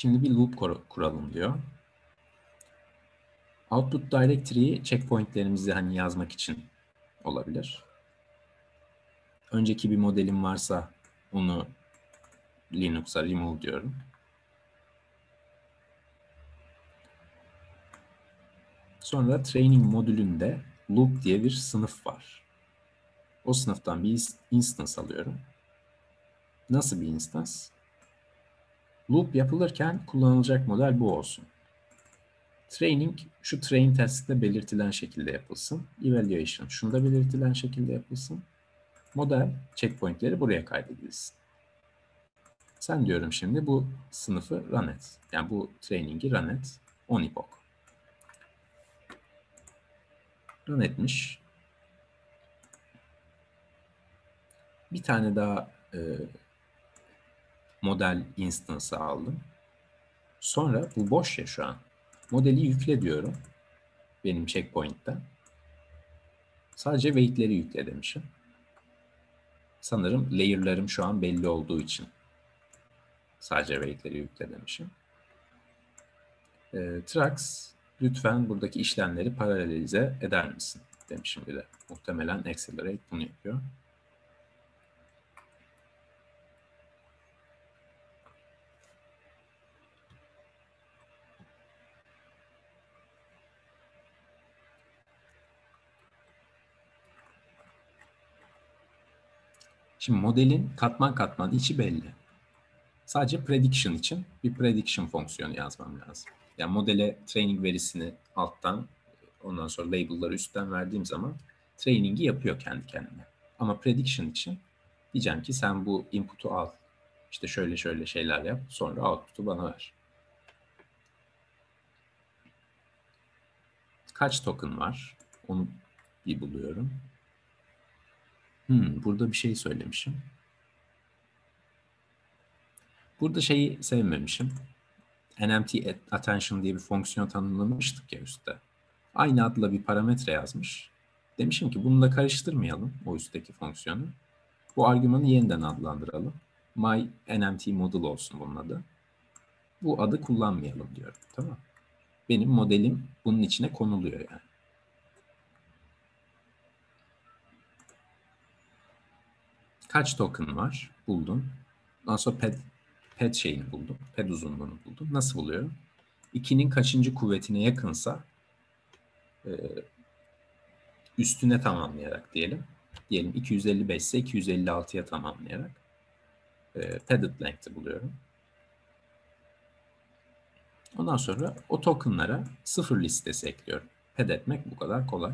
Şimdi bir loop kur- kuralım diyor. Output directory'yi checkpointlerimizi hani yazmak için olabilir. Önceki bir modelim varsa onu Linux'a remove diyorum. Sonra training modülünde loop diye bir sınıf var. O sınıftan bir instance alıyorum. Nasıl bir instance? Loop yapılırken kullanılacak model bu olsun. Training şu train testte belirtilen şekilde yapılsın. Evaluation şunda belirtilen şekilde yapılsın. Model checkpointleri buraya kaydedilsin. Sen diyorum şimdi bu sınıfı run et. Yani bu training'i run et. On epoch. Run etmiş. Bir tane daha e, model instance aldım. Sonra bu boş ya şu an. Modeli yükle diyorum. Benim checkpoint'ten. Sadece weight'leri yükle demişim. Sanırım layer'larım şu an belli olduğu için sadece weight'leri yükle demişim. E, Trax lütfen buradaki işlemleri paralelize eder misin demişim bir de. Muhtemelen Accelerate bunu yapıyor. Şimdi modelin katman katman içi belli. Sadece prediction için bir prediction fonksiyonu yazmam lazım. Yani modele training verisini alttan ondan sonra label'ları üstten verdiğim zaman training'i yapıyor kendi kendine. Ama prediction için diyeceğim ki sen bu input'u al. İşte şöyle şöyle şeyler yap. Sonra output'u bana ver. Kaç token var? Onu bir buluyorum. Hmm, burada bir şey söylemişim. Burada şeyi sevmemişim. NMT attention diye bir fonksiyon tanımlamıştık ya üstte. Aynı adla bir parametre yazmış. Demişim ki bunu da karıştırmayalım o üstteki fonksiyonu. Bu argümanı yeniden adlandıralım. My NMT model olsun bunun adı. Bu adı kullanmayalım diyorum. Tamam Benim modelim bunun içine konuluyor yani. Kaç token var? Buldum. Ondan sonra ped, ped şeyini buldum. Ped uzunluğunu buldum. Nasıl buluyorum? 2'nin kaçıncı kuvvetine yakınsa e, üstüne tamamlayarak diyelim. Diyelim 255 ise 256'ya tamamlayarak e, padded length'i buluyorum. Ondan sonra o tokenlara sıfır listesi ekliyorum. Ped etmek bu kadar kolay.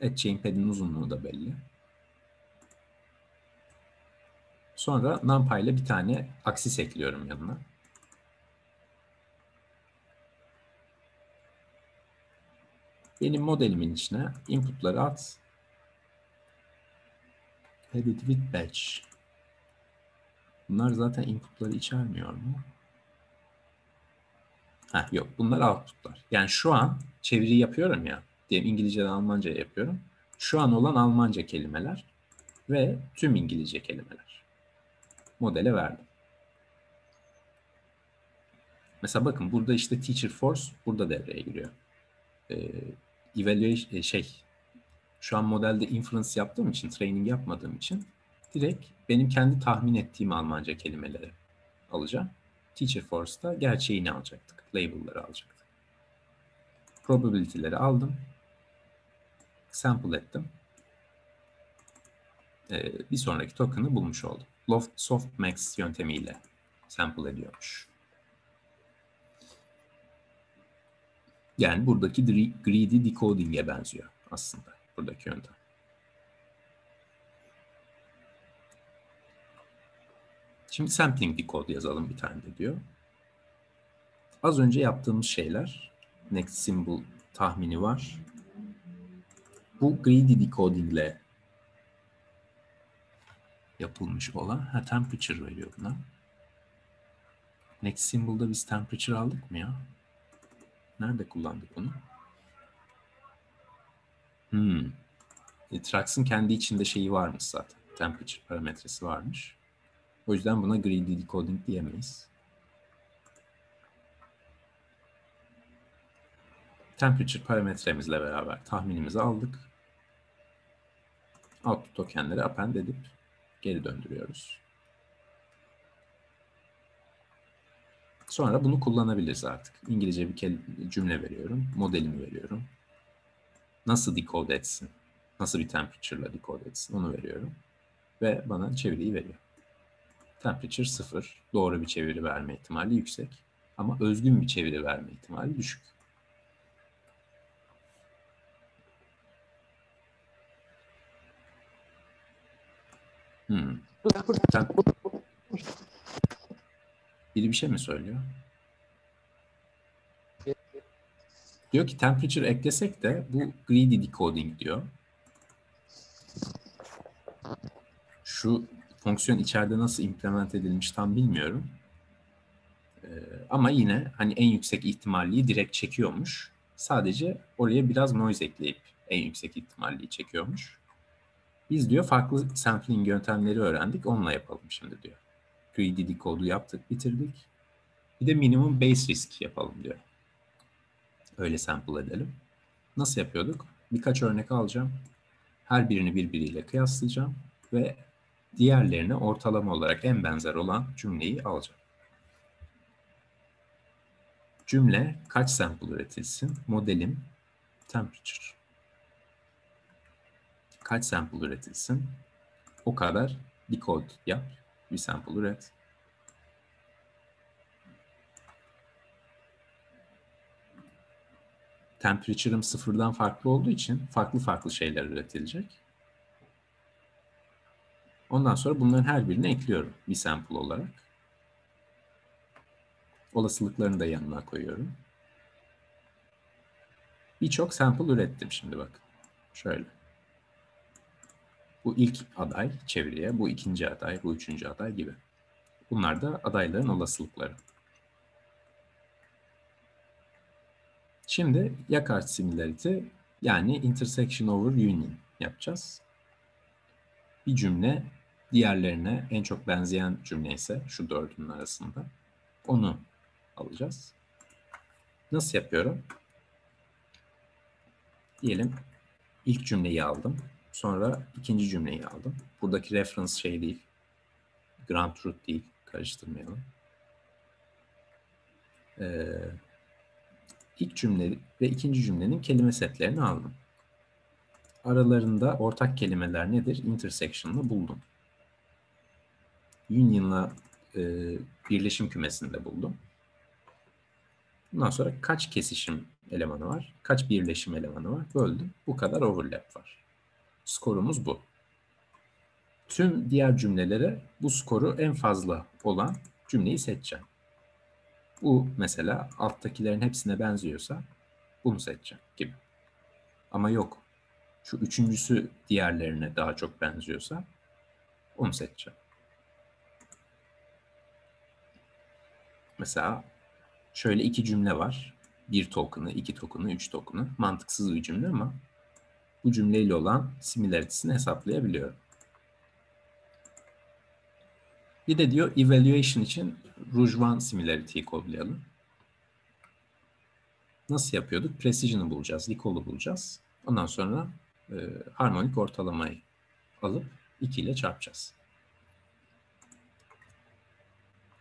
Edeceğim pedin uzunluğu da belli. Sonra NumPy ile bir tane aksis ekliyorum yanına. Benim modelimin içine inputları at. Edit with batch. Bunlar zaten inputları içermiyor mu? Ha yok bunlar outputlar. Yani şu an çeviri yapıyorum ya. Diyelim İngilizceden Almanca yapıyorum. Şu an olan Almanca kelimeler ve tüm İngilizce kelimeler. Modele verdim. Mesela bakın burada işte teacher force burada devreye giriyor. Ee, evaluation e, şey şu an modelde inference yaptığım için, training yapmadığım için direkt benim kendi tahmin ettiğim Almanca kelimeleri alacağım. Teacher Force'da gerçeğini alacaktık. Label'ları alacaktık. Probability'leri aldım. Sample ettim. Ee, bir sonraki token'ı bulmuş oldum. Loft Softmax yöntemiyle sample ediyormuş. Yani buradaki greedy decoding'e benziyor aslında buradaki yöntem. Şimdi sampling decode yazalım bir tane de diyor. Az önce yaptığımız şeyler next symbol tahmini var. Bu greedy decoding ile yapılmış olan. Ha temperature veriyor buna. Next symbol'da biz temperature aldık mı ya? Nerede kullandık bunu? Hmm. E, Trax'ın kendi içinde şeyi varmış zaten. Temperature parametresi varmış. O yüzden buna greedy decoding diyemeyiz. Temperature parametremizle beraber tahminimizi aldık. Output tokenleri append edip geri döndürüyoruz. Sonra bunu kullanabiliriz artık. İngilizce bir cümle veriyorum. Modelimi veriyorum. Nasıl decode etsin? Nasıl bir temperature'la decode etsin? Onu veriyorum. Ve bana çeviriyi veriyor. Temperature 0. Doğru bir çeviri verme ihtimali yüksek. Ama özgün bir çeviri verme ihtimali düşük. Hmm. Biri bir şey mi söylüyor? Diyor ki temperature eklesek de bu greedy decoding diyor. Şu fonksiyon içeride nasıl implement edilmiş tam bilmiyorum. Ee, ama yine hani en yüksek ihtimalliyi direkt çekiyormuş. Sadece oraya biraz noise ekleyip en yüksek ihtimalliyi çekiyormuş. Biz diyor farklı sampling yöntemleri öğrendik. Onunla yapalım şimdi diyor. Greedy decode'u yaptık, bitirdik. Bir de minimum base risk yapalım diyor. Öyle sample edelim. Nasıl yapıyorduk? Birkaç örnek alacağım. Her birini birbiriyle kıyaslayacağım ve diğerlerine ortalama olarak en benzer olan cümleyi alacağım. Cümle kaç sample üretilsin? Modelim temperature. Kaç sample üretilsin? O kadar decode yap. Bir sample üret. Temperature'ım sıfırdan farklı olduğu için farklı farklı şeyler üretilecek. Ondan sonra bunların her birini ekliyorum bir sample olarak. Olasılıklarını da yanına koyuyorum. Birçok sample ürettim şimdi bakın. Şöyle. Bu ilk aday çeviriye, bu ikinci aday, bu üçüncü aday gibi. Bunlar da adayların olasılıkları. Şimdi Yakart similarity yani intersection over union yapacağız. Bir cümle diğerlerine en çok benzeyen cümle ise şu dördünün arasında. Onu alacağız. Nasıl yapıyorum? Diyelim ilk cümleyi aldım. Sonra ikinci cümleyi aldım. Buradaki reference şey değil. Ground truth değil. Karıştırmayalım. Ee, ilk cümle ve ikinci cümlenin kelime setlerini aldım. Aralarında ortak kelimeler nedir? Intersection'la buldum. Union'la e, birleşim kümesinde buldum. Bundan sonra kaç kesişim elemanı var? Kaç birleşim elemanı var? Böldüm. Bu kadar overlap var. Skorumuz bu. Tüm diğer cümlelere bu skoru en fazla olan cümleyi seçeceğim. Bu mesela alttakilerin hepsine benziyorsa bunu seçeceğim gibi. Ama yok. Şu üçüncüsü diğerlerine daha çok benziyorsa onu seçeceğim. Mesela şöyle iki cümle var. Bir token'ı, iki token'ı, üç token'ı. Mantıksız bir cümle ama bu cümleyle olan similarity'sini hesaplayabiliyorum. Bir de diyor evaluation için Rujvan similarity'yi kodlayalım. Nasıl yapıyorduk? Precision'ı bulacağız, recall'u bulacağız. Ondan sonra e, harmonik ortalamayı alıp 2 ile çarpacağız.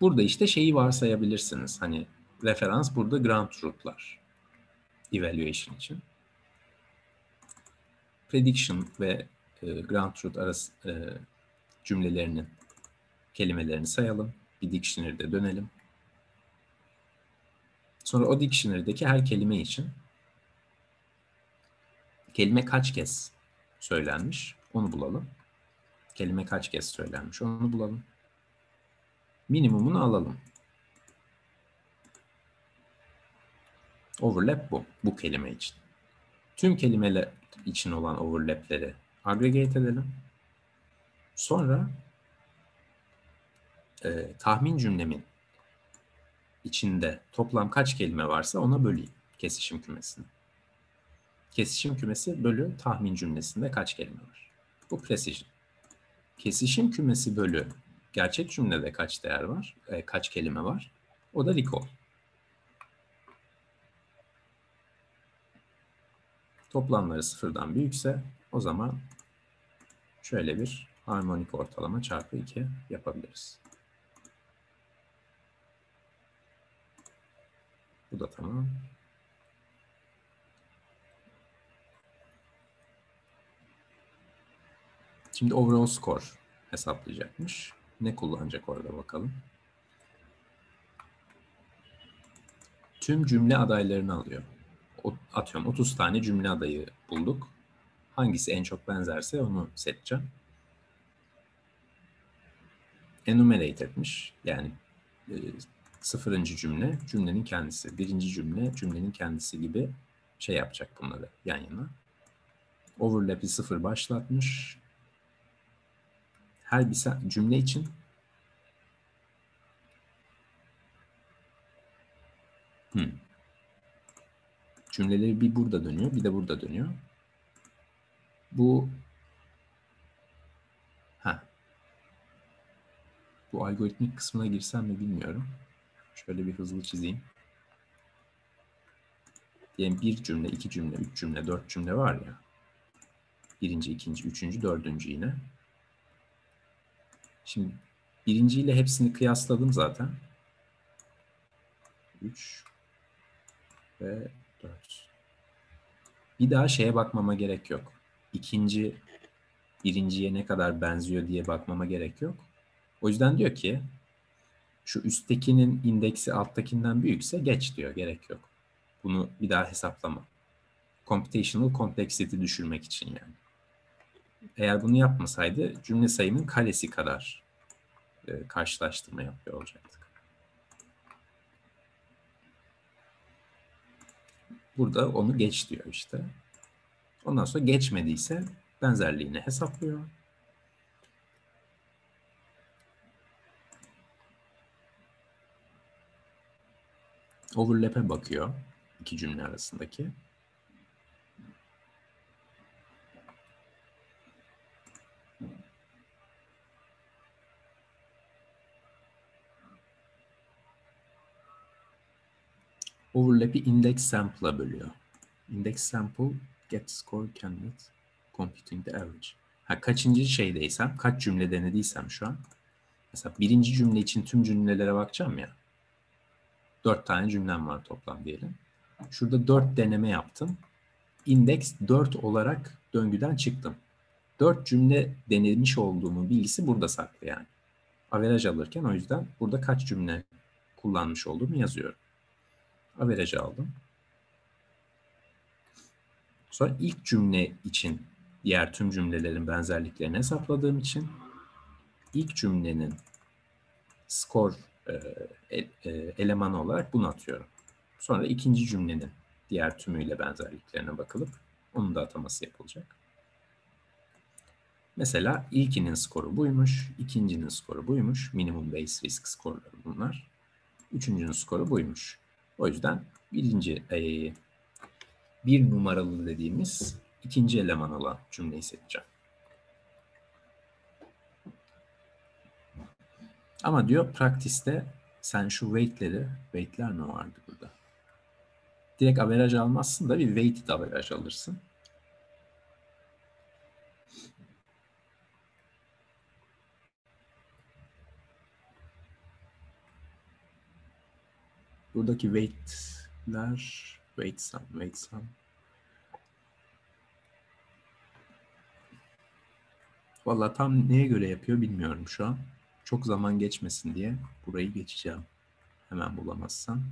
Burada işte şeyi varsayabilirsiniz. Hani referans burada ground truth'lar. Evaluation için. Prediction ve e, ground truth arası e, cümlelerinin kelimelerini sayalım. Bir dictionary'de dönelim. Sonra o dictionary'deki her kelime için kelime kaç kez söylenmiş onu bulalım. Kelime kaç kez söylenmiş onu bulalım. Minimumunu alalım. Overlap bu. Bu kelime için. Tüm kelimeler için olan overlap'leri aggregate edelim. Sonra e, tahmin cümlemin içinde toplam kaç kelime varsa ona böleyim kesişim kümesini. Kesişim kümesi bölü tahmin cümlesinde kaç kelime var. Bu precision. Kesişim kümesi bölü gerçek cümlede kaç değer var, e, kaç kelime var. O da recall. Toplamları sıfırdan büyükse o zaman şöyle bir harmonik ortalama çarpı 2 yapabiliriz. Bu da tamam. Şimdi overall score hesaplayacakmış. Ne kullanacak orada bakalım. Tüm cümle adaylarını alıyor. Atıyorum 30 tane cümle adayı bulduk. Hangisi en çok benzerse onu seçeceğim. Enumerate etmiş. Yani e, sıfırıncı cümle cümlenin kendisi. Birinci cümle cümlenin kendisi gibi şey yapacak bunları yan yana. Overlap'i sıfır başlatmış. Her bir cümle için Hmm. Cümleleri bir burada dönüyor, bir de burada dönüyor. Bu ha. Bu algoritmik kısmına girsem mi bilmiyorum. Şöyle bir hızlı çizeyim. Diyelim bir cümle, iki cümle, üç cümle, dört cümle var ya. Birinci, ikinci, üçüncü, dördüncü yine. Şimdi birinciyle hepsini kıyasladım zaten. 3 ve 4. Bir daha şeye bakmama gerek yok. İkinci birinciye ne kadar benziyor diye bakmama gerek yok. O yüzden diyor ki şu üsttekinin indeksi alttakinden büyükse geç diyor. Gerek yok. Bunu bir daha hesaplama. Computational complexity düşürmek için yani. Eğer bunu yapmasaydı cümle sayımın karesi kadar e, karşılaştırma yapıyor olacaktık. Burada onu geç diyor işte. Ondan sonra geçmediyse benzerliğini hesaplıyor. Overlap'e bakıyor iki cümle arasındaki. Overlap'i index sample'a bölüyor. Index sample get score candidate computing the average. Ha, kaçıncı şeydeysem, kaç cümle denediysem şu an. Mesela birinci cümle için tüm cümlelere bakacağım ya. Dört tane cümlem var toplam diyelim. Şurada dört deneme yaptım. Index dört olarak döngüden çıktım. Dört cümle denemiş olduğumu bilgisi burada saklı yani. Averaj alırken o yüzden burada kaç cümle kullanmış olduğumu yazıyorum. Average aldım. Sonra ilk cümle için diğer tüm cümlelerin benzerliklerini hesapladığım için ilk cümlenin skor e, e, elemanı olarak bunu atıyorum. Sonra ikinci cümlenin diğer tümüyle benzerliklerine bakılıp onun da ataması yapılacak. Mesela ilkinin skoru buymuş, ikincinin skoru buymuş. Minimum base risk skorları bunlar. Üçüncünün skoru buymuş. O yüzden birinci e, bir numaralı dediğimiz ikinci eleman olan cümleyi seçeceğim. Ama diyor practice'te sen şu weight'leri, weight'ler mi vardı burada? Direkt average almazsın da bir weighted average alırsın. Buradaki weight'ler weight sum, weight sum. Valla tam neye göre yapıyor bilmiyorum şu an. Çok zaman geçmesin diye burayı geçeceğim. Hemen bulamazsam.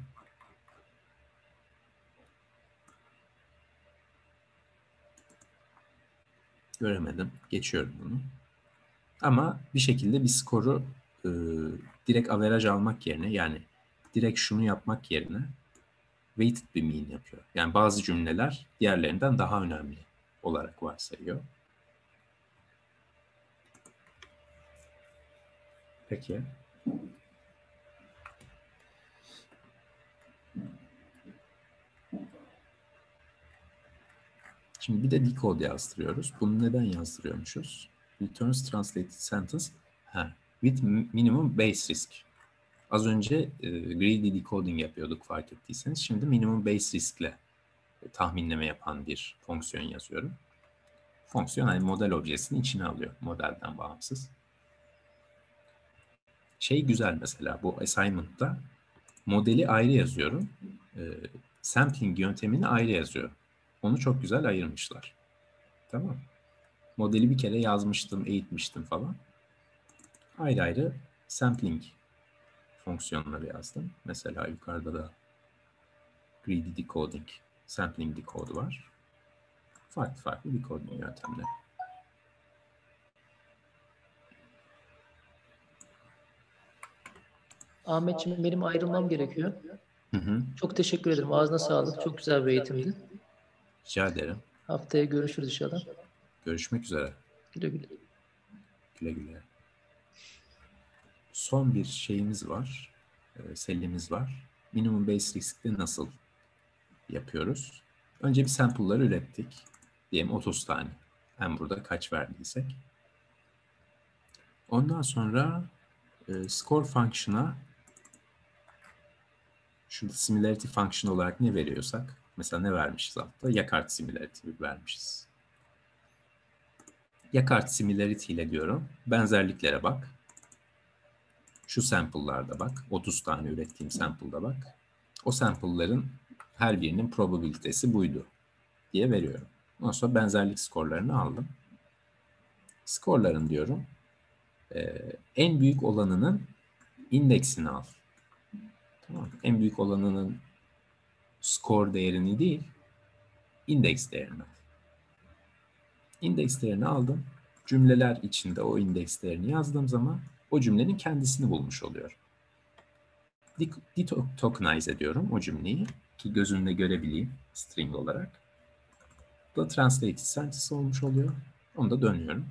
Göremedim. Geçiyorum bunu. Ama bir şekilde bir skoru e, direkt averaj almak yerine yani direkt şunu yapmak yerine weighted bir mean yapıyor. Yani bazı cümleler diğerlerinden daha önemli olarak varsayıyor. Peki. Şimdi bir de decode yazdırıyoruz. Bunu neden yazdırıyormuşuz? Returns translated sentence ha, with minimum base risk. Az önce e, greedy decoding yapıyorduk fark ettiyseniz. Şimdi minimum base riskle tahminleme yapan bir fonksiyon yazıyorum. Fonksiyon hani model objesini içine alıyor modelden bağımsız. Şey güzel mesela bu assignment'ta modeli ayrı yazıyorum. E, sampling yöntemini ayrı yazıyor. Onu çok güzel ayırmışlar. Tamam. Modeli bir kere yazmıştım, eğitmiştim falan. Ayrı ayrı sampling fonksiyonları yazdım. Mesela yukarıda da greedy decoding, sampling decode var. Farklı farklı decoding yöntemleri. Ahmetciğim benim ayrılmam gerekiyor. Hı hı. Çok teşekkür ederim. Ağzına sağlık. Çok güzel bir eğitimdi. Rica ederim. Haftaya görüşürüz inşallah. Görüşmek üzere. Güle güle. Güle güle. Son bir şeyimiz var. E, sellimiz var. Minimum base risk'te nasıl yapıyoruz? Önce bir sample'ları ürettik. Diyelim 30 tane. Hem burada kaç verdiysek. Ondan sonra e, score function'a şurada similarity function olarak ne veriyorsak mesela ne vermişiz altta? Yakart similarity vermişiz. Yakart similarity ile diyorum. Benzerliklere bak. Şu sample'larda bak. 30 tane ürettiğim sample'da bak. O sample'ların her birinin probabilitesi buydu diye veriyorum. Ondan sonra benzerlik skorlarını aldım. Skorların diyorum. E, en büyük olanının indeksini al. Tamam. En büyük olanının skor değerini değil, indeks değerini al. İndeks aldım. Cümleler içinde o indeks değerini yazdığım zaman o cümlenin kendisini bulmuş oluyor. Detokenize ediyorum o cümleyi ki gözümle görebileyim string olarak. Bu da translated sentence olmuş oluyor. Onu da dönüyorum.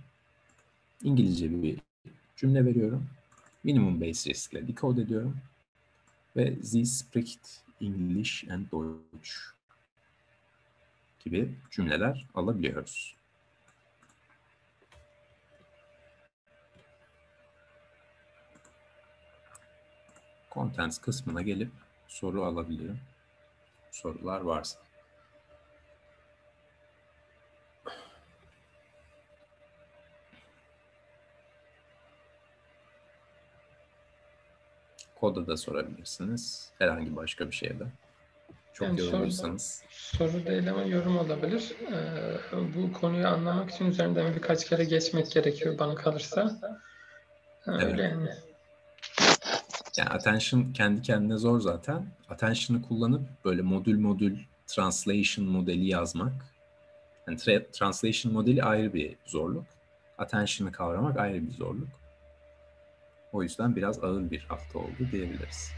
İngilizce bir cümle veriyorum. Minimum base risk ile decode ediyorum. Ve Sie spricht English and Deutsch gibi cümleler alabiliyoruz. Contents kısmına gelip soru alabilirim. Sorular varsa. Koda da sorabilirsiniz. Herhangi başka bir şeye de. Çok Yani yorulursanız. Soru değil ama yorum olabilir. Ee, bu konuyu anlamak için üzerinden birkaç kere geçmek gerekiyor bana kalırsa. Ee, Öyle Evet. yani. Yani attention kendi kendine zor zaten. Attention'ı kullanıp böyle modül modül translation modeli yazmak. Yani tra- translation modeli ayrı bir zorluk. Attention'ı kavramak ayrı bir zorluk. O yüzden biraz ağır bir hafta oldu diyebiliriz.